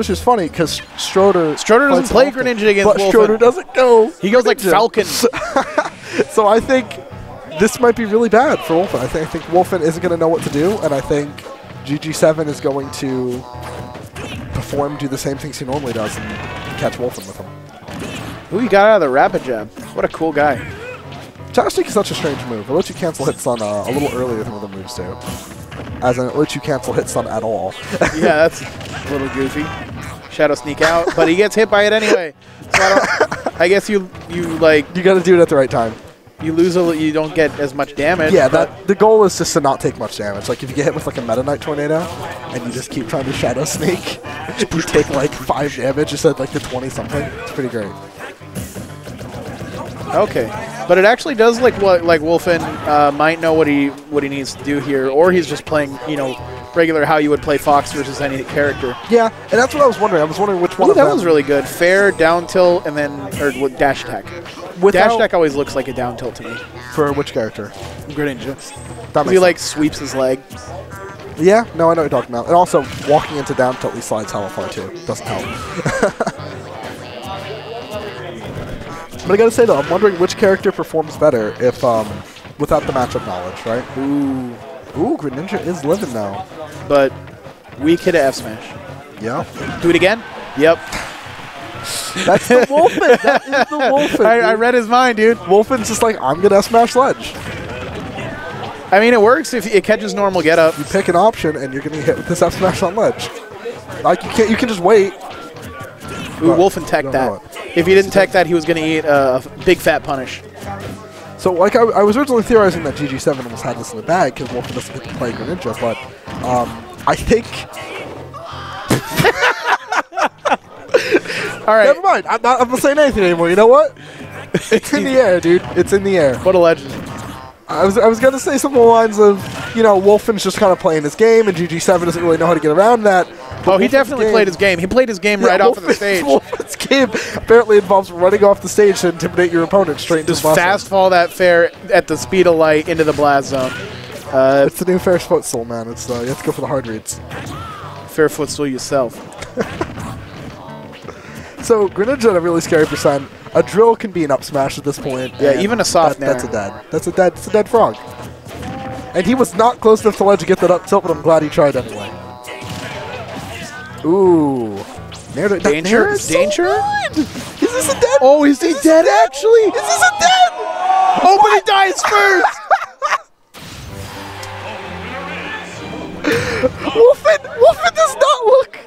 Which is funny because Schroeder. Schroeder doesn't play Greninja against But Wulfn. Schroeder doesn't go. He goes like Greninja. Falcon. So I think this might be really bad for Wulfn. I think, I think Wulfn isn't going to know what to do, and I think GG7 is going to perform, do the same things he normally does, and catch Wulfn with him. Ooh, he got out of the rapid jab. What a cool guy. Chopstick is such a strange move. It lets you cancel hits on uh, a little earlier than other moves do. As in, it lets you cancel hits on at all. yeah, that's a little goofy. Shadow sneak out, but he gets hit by it anyway. So I, don't, I guess you you like you got to do it at the right time. you lose a you don't get as much damage. Yeah, that the goal is just to not take much damage. Like if you get hit with like a Meta Knight tornado, and you just keep trying to shadow sneak, you take like five damage instead of like the twenty something. It's pretty great. Okay, but it actually does like what like Wulfn uh, might know what he what he needs to do here, or he's just playing you know regular how you would play Fox versus any character. Yeah, and that's what I was wondering. I was wondering which one Ooh, of that them was really good. Fair down tilt and then or dash attack. without, Dash attack always looks like a down tilt to me. for which character. Greninja. That He makes like sweeps his leg. yeah, no, I know what you're talking about. And also walking into down tilt he slides hella far too. Doesn't help. but I gotta say though, I'm wondering which character performs better if um without the matchup knowledge, right? Ooh, Ooh, Greninja is living now. but weak hit F smash. Yeah. Do it again. Yep. That's the Wulfn. That is the Wulfn. I, I read his mind, dude. Wulfn's just like, I'm gonna smash ledge. I mean, it works if it catches normal get up. You pick an option and you're gonna hit with this F smash on ledge. Like you can't you can just wait. Ooh, Wulfn tech that. If he didn't tech that, he was going to eat a big fat punish. So like I, I was originally theorizing that GG7 almost had this in the bag because Wulfn doesn't get to play Greninja, but um, I think All right. never mind. I'm not I'm not saying anything anymore. You know what? It's in the air, dude. It's in the air. What a legend. I was I was gonna say some more lines of you know Wulfn's just kind of playing his game and GG7 doesn't really know how to get around that. Oh, he Wulfn's definitely game- played his game. He played his game Yeah, right off of the stage. Wulfn's game apparently involves running off the stage to intimidate your opponent straight into Just the fast fall that fair at the speed of light into the blast zone. Uh, It's the new Ferris footstool, man. It's uh, you have to go for the hard reads. fair footstool yourself. So Greninja at a really scary percent. A drill can be an up smash at this point. Yeah, even a soft that- That's a dead. That's a dead. It's a dead frog. And he was not close enough to ledge to get that up tilt, but I'm glad he tried anyway. Ooh, nair to- Danger? nair is so Danger? good! Is this a dead? Oh, is he dead actually? Is this a dead? Oh, but he dies first! Wulfn, Wulfn does not look.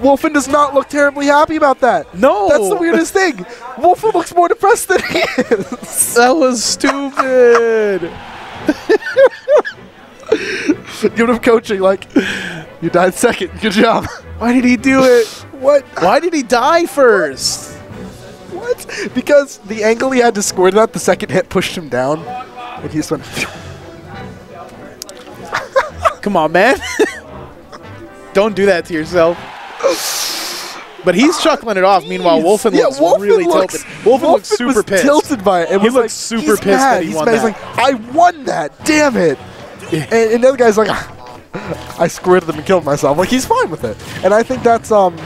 Wulfn does not look terribly happy about that. No. that's the weirdest thing. Wulfn looks more depressed than he is. that was stupid. Give him coaching, like you died second. Good job. Why did he do it? What? Why did he die first? What? Because the angle he had to score that, the second hit pushed him down, and he just went. Come on, man. Don't do that to yourself. But he's chuckling it off. Meanwhile, Wulfn yeah, looks Wulfn really looks, tilted. Wulfn, looks super was pissed. tilted by it. It He looks like, super he's pissed mad. that he he's won mad. He's that. like, I won that. Damn it. And, and the other guy's like, I squirted him and killed myself. Like he's fine with it. And I think that's um,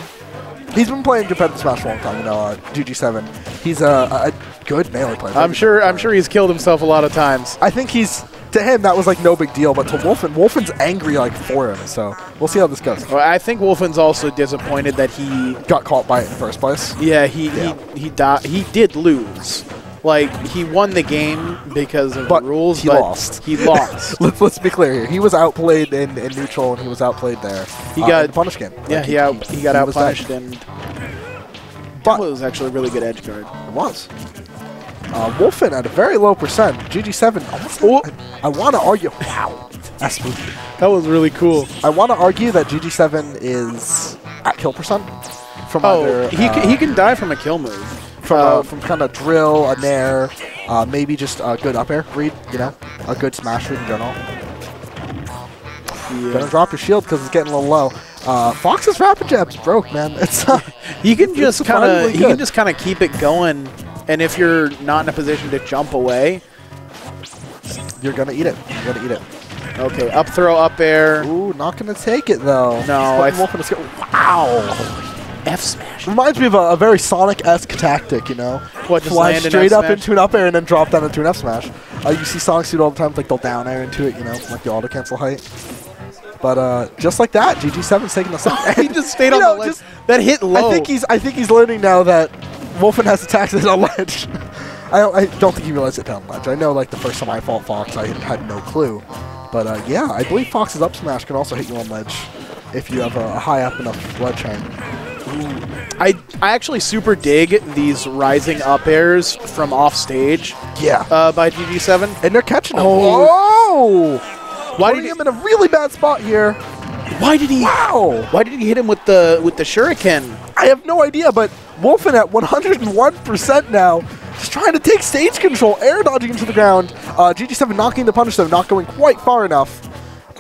he's been playing competitive Smash for a long time. You know, uh, GG7. He's a, a good melee player. I'm sure. I'm sure he's killed himself a lot of times. I think he's to him that was like no big deal, but to Wulfn, Wulfn's angry like for him. So we'll see how this goes. Well, I think Wulfn's also disappointed that he. Got caught by it in the first place. Yeah, he Yeah. he he di- He did lose. Like he won the game because of But the rules, he but lost. He lost. Let's let's be clear here. He was outplayed in, in neutral and he was outplayed there. He uh, got- the punish game. yeah, Like, he out. He got out was dead. punished, and But it was actually a really good edge guard. It was. Uh, Wulfn at a very low percent. GG7 almost. Oh. I, want to argue. Wow, that's. That was really cool. I want to argue that GG7 is at kill percent from Oh, either he uh, can, he can die from a kill move. from uh, uh, from kind of drill, a nair, uh, maybe just a good up air read. You know, a good smash read in general. Gonna drop your shield because it's getting a little low. Uh, Fox's rapid jab's broke, man. It's uh, He can just kind of he can just kind of keep it going, and if you're not in a position to jump away, you're gonna eat it. You're gonna eat it. Okay, up throw, up air, Ooh, not going to take it, though. No, I- Wolf in a scare. Wow. F smash. Reminds me of a, a very Sonic-esque tactic, you know? What, just Fly straight up into an up air and then drop down into an F smash. Uh, you see Sonic do it all the time, like they'll down air into it, you know, like the auto cancel height. But uh, just like that, GG7's taking the set. he just stayed on know, the ledge. that hit low. I think he's I think he's learning now that Wulfn has attacks at a ledge. I don't, I don't think he realized it down ledge. I know like the first time I fought Fox, I had no clue. But uh, yeah, I believe Fox's up smash can also hit you on ledge if you have a, high up enough ledge hang. I I actually super dig these rising up airs from off stage Yeah. uh, by GG7. and they're catching him. Oh. Oh! Why Putting did him in a really bad spot here. why did he Wow! why did he hit him with the with the shuriken? I have no idea, but Wulfn at 101% now, just trying to take stage control, air dodging into the ground. Uh, GG7 knocking the punish, though, not going quite far enough.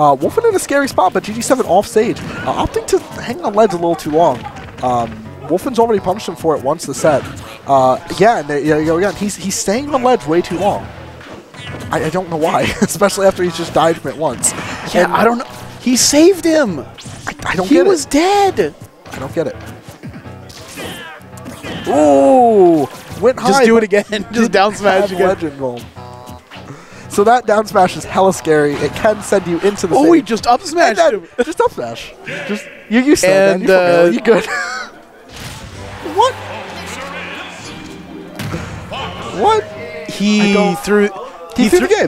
Uh, Wulfn in a scary spot, but GG7 off stage, uh, opting to hang on ledge a little too long. Um, Wulfn's already punished him for it once the set. Uh, yeah, and there you go again. He's, he's staying on the ledge way too long. I, I don't know why, especially after he's just died from it once. Yeah, And I don't know. He saved him. I, I don't He get it. He was dead. I don't get it. Ooh, went high. Just do it again. Just down smash again. Legend roll. So that down smash is hella scary. It can send you into the Oh, he just up And him. just up smash. Just you used to man. You uh, You good? what? What? He threw. He, threw the game.